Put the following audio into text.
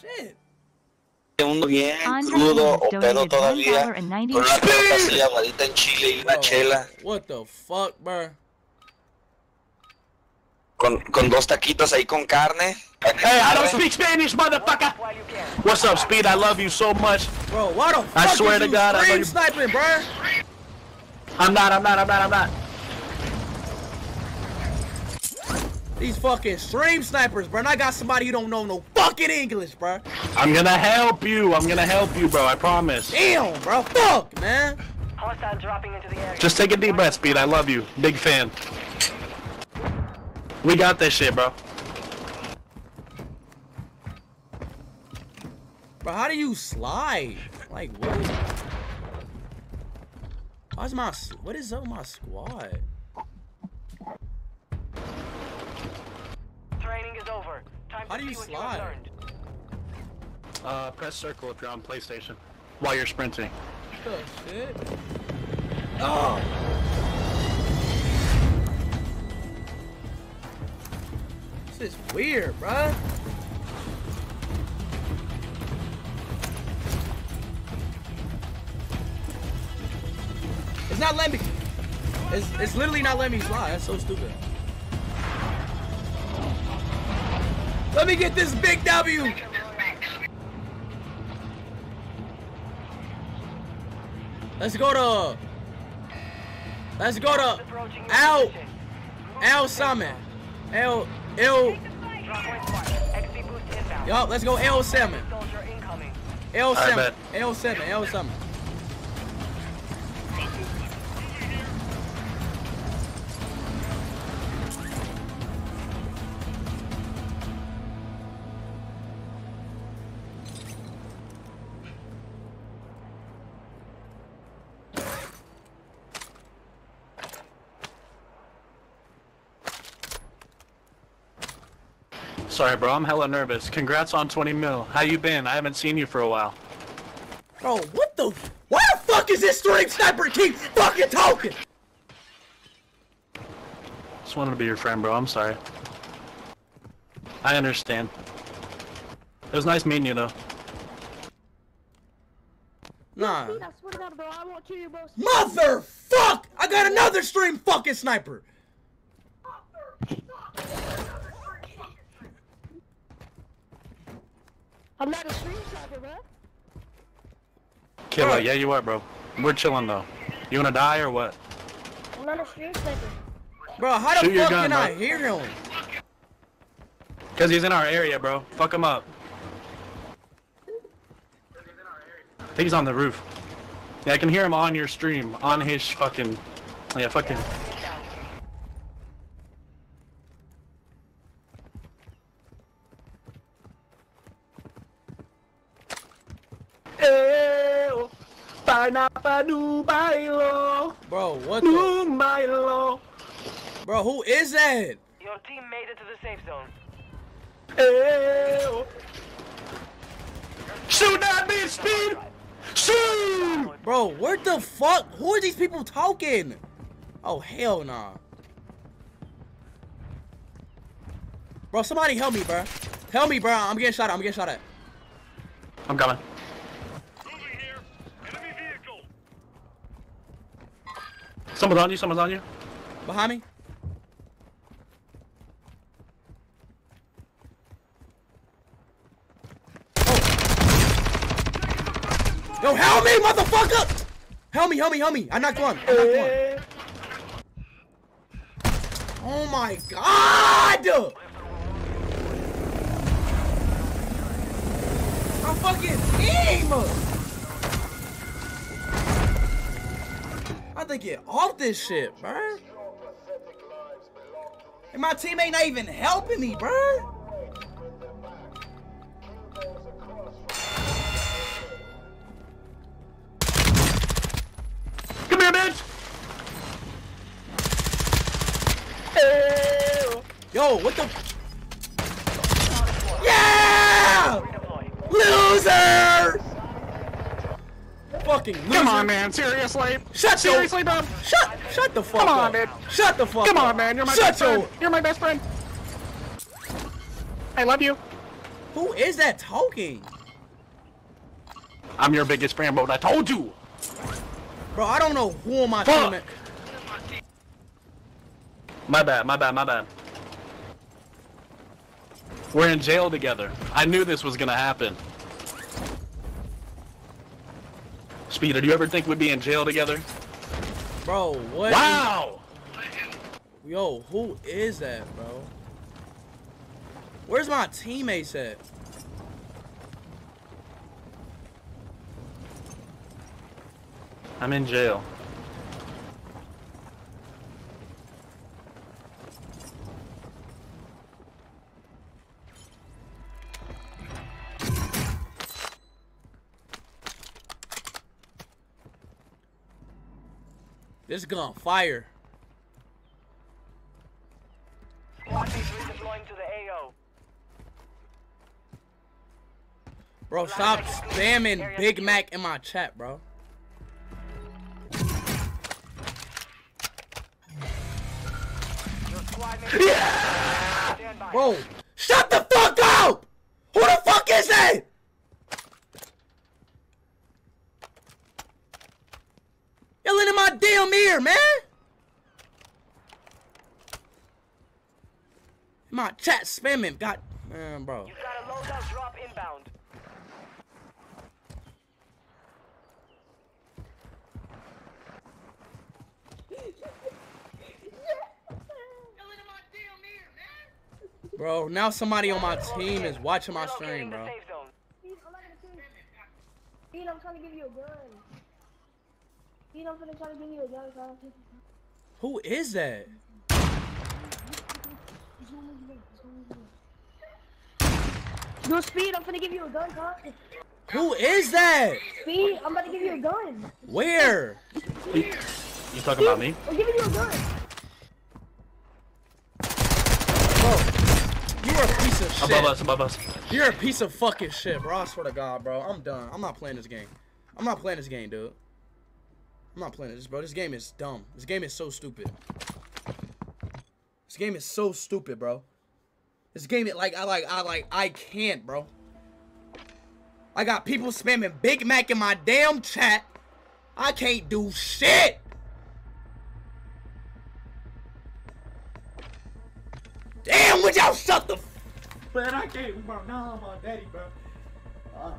Shit. uno bien crudo o pedo todavía, $1.90. con una pelota así aguadita en chile y una Bro, chela, What the fuck, bro? con, con dos taquitos ahí con carne. Hey, I don't speak Spanish, motherfucker. What's up, Speed? I love you so much. Bro, why the I fuck swear is to God, I you- sniping, bro? I'm not. I'm not. I'm not. I'm not. These fucking stream snipers, bro. And I got somebody who don't know no fucking English, bro. I'm gonna help you. I'm gonna help you, bro. I promise. Damn, bro. Fuck, man. Hostile dropping into the area. Just take a deep breath, Speed. I love you. Big fan. We got this shit, bro. Bro, how do you slide? Like, what? Why's my, what is up with my squad? How do you slide? you have learned. Uh, press circle if you're on PlayStation while you're sprinting. What the shit? Oh! This is weird, bruh. It's not letting me. It's, it's literally not letting me slide. That's so stupid. Let me get this big W. Let's go to. Let's go to Approaching your Ow. position. L Summit. L L. Drop point spot. XP boost inbound. Yup. Let's go L Summit. L Summit. L Summit. L Summit. Sorry, bro. I'm hella nervous. Congrats on 20 mil. How you been? I haven't seen you for a while. Bro, what the? Why the fuck is this stream sniper keep fucking talking? Just wanted to be your friend, bro. I'm sorry. I understand. It was nice meeting you, though. Nah. I swear to God, bro, I won't kill you, bro. Motherfuck! I got another stream fucking sniper. I'm not a stream sniper, bro. Killer, yeah, you are, bro. We're chilling, though. You wanna die or what? I'm not a stream sniper. Bro, how the Shoot your fuck gun, can I hear him? Because he's in our area, bro. Fuck him up. I think he's on the roof. Yeah, I can hear him on your stream. On his fucking... Yeah, fucking... Bro, what the? no bailo. Bro, who is that? Your team made it to the safe zone. Eu. Shoot that bitch, speed! Shoot! Bro, what the fuck? Who are these people talking? Oh, hell nah. Bro, somebody help me, bro. Help me, bro. I'm getting shot at. I'm getting shot at. I'm coming. Someone's on you, someone's on you. Behind me. Oh. Yo, help me, motherfucker! Help me, help me, help me. I knocked one. I knocked one. Oh my god! My fucking team! I to get off this shit, bruh. And my teammate not even helping me, bruh. Come here, bitch! Ew. Yo, what the? Yeah! Redeploy. Loser! Fucking loser. Come on, man, seriously? Shut Seriously, dog? Shut, shut the fuck Come up. on, dude. Shut the fuck Come up. on, man, you're my Shut best your. friend. You're my best friend. I love you. Who is that talking? I'm your biggest fan, bro. I told you. Bro, I don't know who on my Fuck. team. My bad, my bad, my bad. We're in jail together. I knew this was gonna happen. Speeder, do you ever think we'd be in jail together? Bro, what? Wow! Yo, who is that, bro? Where's my teammates at? I'm in jail. This gun fire. Squad redeploying to the AO. Bro, stop spamming Big Mac in my chat, bro. Your squad mates stand by. Bro, shut the fuck up! Who the fuck is that? Yelling in my damn ear, man! My chat spamming, god, man, bro. You've got a loadout drop inbound. Bro, now somebody on my team is watching my stream, bro. safe zone. Pete, I'm not gonna shoot. Pete, I'm trying to give you a gun. Pete, I'm gonna try to give you a gun. so I don't take it. Who is that? Yo, Speed, I'm gonna give you a gun, huh? Who is that? Speed, I'm about to give you a gun. Where? You talking about me? I'm giving you a gun. Bro, you are a piece of shit. Above us, above us. You're a piece of fucking shit, bro. I swear to God, bro. I'm done. I'm not playing this game. I'm not playing this game, dude. I'm not playing this, bro. This game is dumb. This game is so stupid. This game is so stupid, bro. This game, like, I like, I like, I can't, bro. I got people spamming Big Mac in my damn chat. I can't do shit. Damn, would y'all shut the? Man, I can't, bro. Nah, my daddy, bro. Uh.